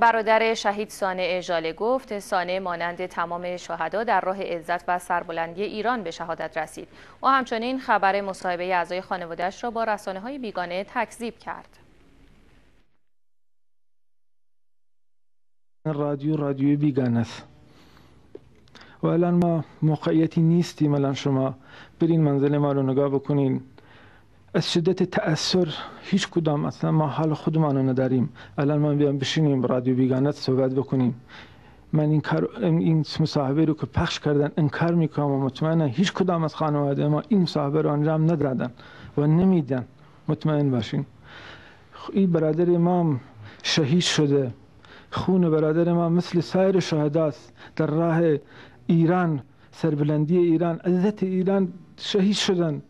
برادر شهید سانه ژاله گفت سانه مانند تمام شهدا در راه عزت و سربلندی ایران به شهادت رسید. و همچنین خبر مصاحبه اعضای خانوادهش را با رسانه های بیگانه تکذیب کرد. رادیو رادیو بیگانه است. و الان ما موقعیتی نیستیم الان شما برین منزل ما رو نگاه بکنین. از شدت تأثیر هیچ کدام اصلا ما حال خودمان رو نداریم. الان ما بیام بشینیم رادیو بیگانت صحبت بکنیم. من این کار این مصاحبه رو که پخش کردن انکار می‌کنم و مطمئنم هیچ کدام از خانواده ما این مصاحبه رو انجام ندادن و نمیدن. مطمئن باشین. این برادر ما شهید شده. خون برادر ما مثل سایر شهداست. در راه ایران سربلندی ایران عزت ایران شهید شدن.